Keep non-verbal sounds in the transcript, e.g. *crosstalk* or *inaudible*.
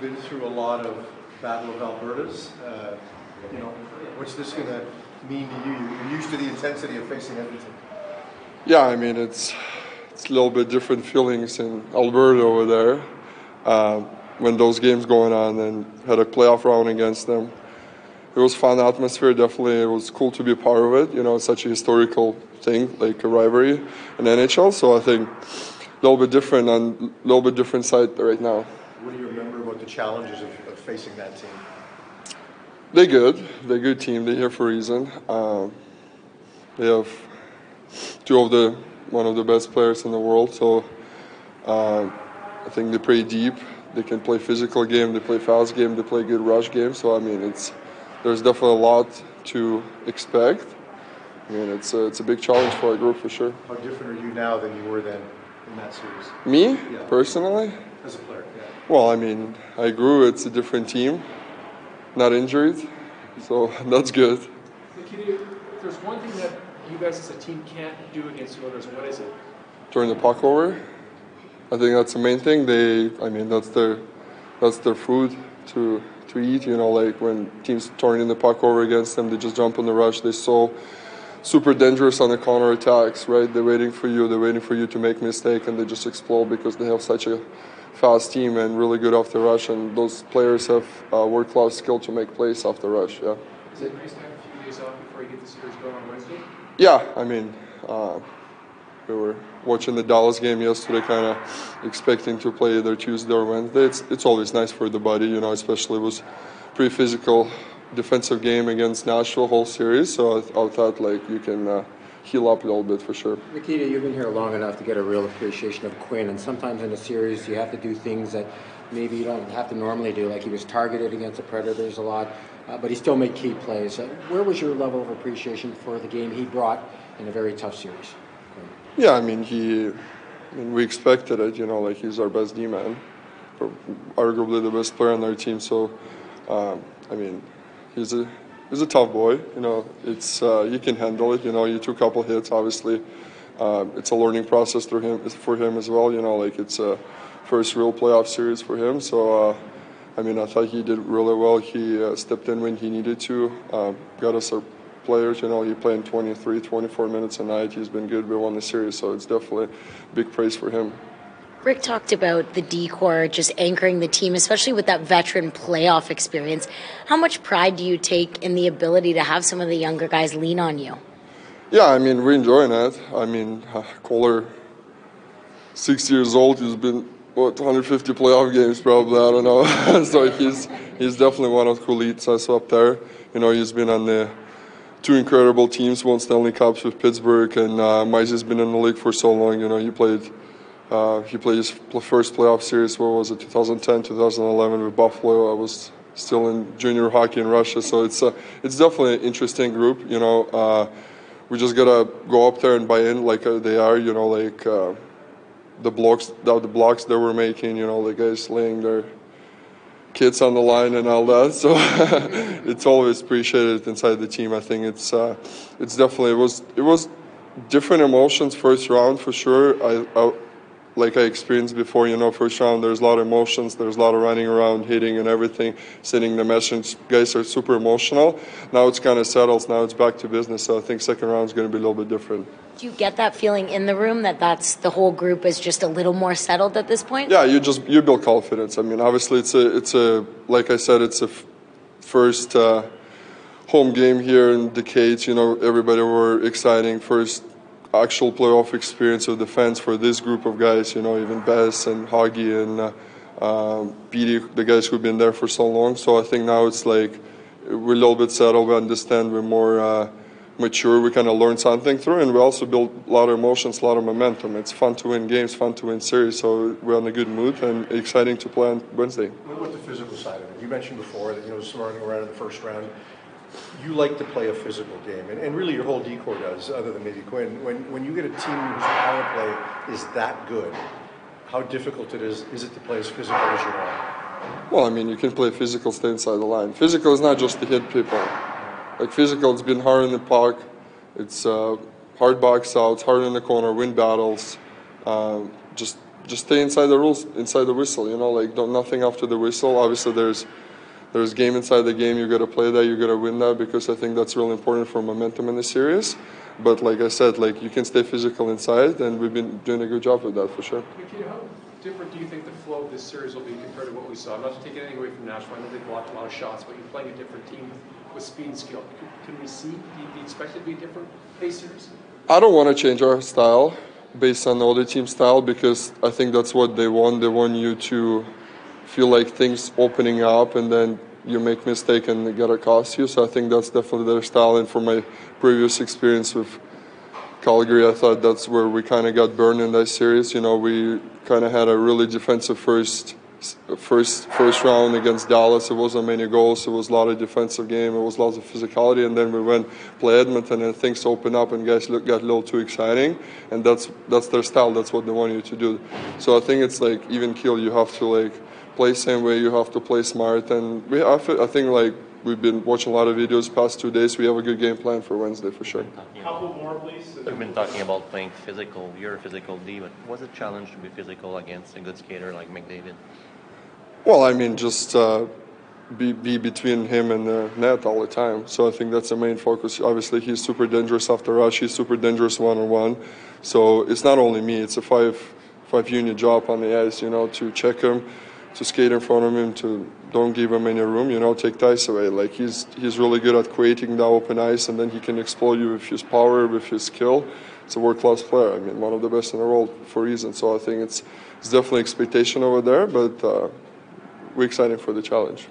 been through a lot of Battle of Albertas. Uh, you know, what's this going to mean to you? You're used to the intensity of facing Edmonton. Yeah, I mean it's it's a little bit different feelings in Alberta over there uh, when those games going on and had a playoff round against them. It was fun atmosphere. Definitely, it was cool to be a part of it. You know, it's such a historical thing like a rivalry in NHL. So I think a little bit different and a little bit different side right now. What do you remember about the challenges of, of facing that team? They're good. They're a good team. They're here for a reason. Um, they have two of the one of the best players in the world. So uh, I think they play deep. They can play physical game. They play fast game. They play good rush game. So I mean, it's there's definitely a lot to expect. I mean, it's a, it's a big challenge for our group for sure. How different are you now than you were then in that series? Me Yeah. personally, As a player, yeah. well, I mean, I grew. It's a different team, not injured, so *laughs* that's good. Nikita, there's one thing that you guys as a team can't do against the others, what is it? turn the puck over. I think that's the main thing. They, I mean, that's their, that's their food to to eat. You know, like when teams turning the puck over against them, they just jump on the rush. They're so super dangerous on the counter attacks, right? They're waiting for you. They're waiting for you to make mistake, and they just explode because they have such a fast team and really good off the rush. And those players have uh, world class skill to make plays off the rush. Yeah. Is it nice to have a few days off before you get the series going on Wednesday? Yeah, I mean, uh, we were watching the Dallas game yesterday, kind of expecting to play either Tuesday or Wednesday. It's it's always nice for the body, you know. Especially it was pretty physical defensive game against Nashville whole series, so I, I thought like you can uh, heal up a little bit for sure. Nikita, you've been here long enough to get a real appreciation of Quinn, and sometimes in a series you have to do things that maybe you don't have to normally do. Like he was targeted against the Predators a lot, uh, but he still made key plays. Uh, where was your level of appreciation for the game he brought in a very tough series? Yeah, I mean he, I mean we expected it, you know, like he's our best D man, arguably the best player on our team. So, um, I mean, he's a he's a tough boy. You know, it's uh, he can handle it. You know, he took a couple hits. Obviously, um, it's a learning process through him for him as well. You know, like it's a first real playoff series for him. So. Uh, I mean, I thought he did really well. He uh, stepped in when he needed to, um, got us our players. You know, he played 23, 24 minutes a night. He's been good. We won the series, so it's definitely big praise for him. Rick talked about the D corps just anchoring the team, especially with that veteran playoff experience. How much pride do you take in the ability to have some of the younger guys lean on you? Yeah, I mean, we're enjoying it. I mean, Kohler, 60 years old, he's been, what, 150 playoff games probably, I don't know. *laughs* so he's he's definitely one of the who leads us up there. You know, he's been on the two incredible teams, won Stanley Cups with Pittsburgh, and uh, has been in the league for so long. You know, he played uh, he played his first playoff series. What was it? 2010, 2011 with Buffalo. I was still in junior hockey in Russia, so it's uh, it's definitely an interesting group. You know, uh, we just gotta go up there and buy in like uh, they are. You know, like uh, the blocks, the, the blocks that we're making. You know, the guys laying their kids on the line and all that. So *laughs* it's always appreciated inside the team. I think it's uh, it's definitely it was it was different emotions first round for sure. I, I like I experienced before, you know, first round there's a lot of emotions, there's a lot of running around, hitting and everything, sending the message. Guys are super emotional. Now it's kind of settles. Now it's back to business. So I think second round is going to be a little bit different. Do you get that feeling in the room that that's the whole group is just a little more settled at this point? Yeah, you just you build confidence. I mean, obviously it's a it's a like I said, it's a f- first uh, home game here in decades. You know, everybody were exciting first actual playoff experience of the fans for this group of guys. You know, even Bess and Hoggy and uh, um, Petey, the guys who've been there for so long. So I think now it's like we're a little bit settled. We understand. We're more. Uh, mature. We kind of learn something through, and we also build a lot of emotions, a lot of momentum. It's fun to win games, fun to win series. So we're in a good mood and exciting to play on Wednesday. What about the physical side of it? You mentioned before that you know running around in the first round. You like to play a physical game, and, and really your whole D corps does, other than maybe Quinn. When when you get a team whose power play is that good, how difficult it is is it to play as physical as you are? Well, I mean, you can play physical, stay inside the line. Physical is not just to hit people. Like physical, it's been hard in the puck. It's uh, hard box outs, hard in the corner, win battles. Um, just just stay inside the rules, inside the whistle. You know, like don't nothing after the whistle. Obviously, there's there's game inside the game. You got to play that. You got to win that because I think that's really important for momentum in the series. But like I said, like you can stay physical inside, and we've been doing a good job with that for sure. Nikita, how different do you think the flow of this series will be compared to what we saw? I'm not taking anything away from Nashville. I know they blocked a lot of shots, but you're playing a different team with, speed and skill. Can, can we see? Do you, do you expect it to be a different pace series? I don't want to change our style based on the other team's style because I think that's what they want. They want you to feel like things opening up and then you make mistake and it gotta cost you. So I think that's definitely their style. And from my previous experience with Calgary, I thought that's where we kind of got burned in that series. You know, we kind of had a really defensive first first first round against Dallas. It wasn't many goals. It was a lot of defensive game. It was lots of physicality, and then we went play Edmonton, and things opened up, and guys got a little too exciting. And that's that's their style. That's what they want you to do. So I think it's like even kill. You have to like play same way. You have to play smart, and we. I, fe- I think like. We've been watching a lot of videos past two days. We have a good game plan for Wednesday for sure. Couple more, please. We've been talking about playing physical. You're a physical D, but what's a challenge to be physical against a good skater like McDavid? Well, I mean, just uh, be, be between him and the net all the time. So I think that's the main focus. Obviously, he's super dangerous after rush. He's super dangerous one on one. So it's not only me. It's a five five unit job on the ice. You know, to check him, to skate in front of him, to don't give him any room. You know, take the ice away. Like he's he's really good at creating the open ice, and then he can explode you with his power, with his skill. It's a world class player. I mean, one of the best in the world for a reason. So I think it's it's definitely expectation over there, but. Uh, we're excited for the challenge.